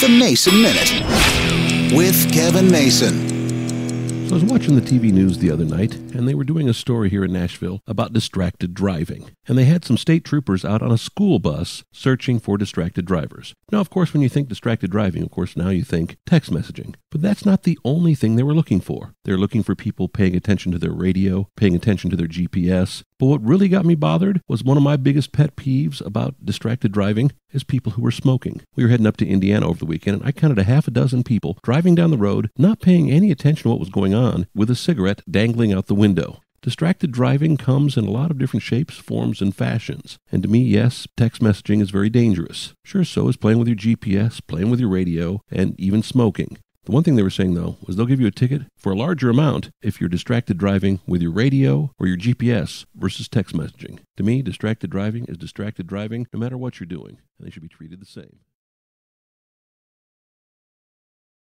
The Mason Minute with Kevin Mason. So I was watching the TV news the other night, and they were doing a story here in Nashville about distracted driving. And they had some state troopers out on a school bus searching for distracted drivers. Now, of course, when you think distracted driving, of course, now you think text messaging. But that's not the only thing they were looking for. They're looking for people paying attention to their radio, paying attention to their GPS. But what really got me bothered was one of my biggest pet peeves about distracted driving is people who were smoking. We were heading up to Indiana over the weekend, and I counted a half a dozen people driving down the road, not paying any attention to what was going on, with a cigarette dangling out the window. Distracted driving comes in a lot of different shapes, forms, and fashions. And to me, yes, text messaging is very dangerous. Sure, so is playing with your GPS, playing with your radio, and even smoking. The one thing they were saying, though, was they'll give you a ticket for a larger amount if you're distracted driving with your radio or your GPS versus text messaging. To me, distracted driving is distracted driving no matter what you're doing, and they should be treated the same.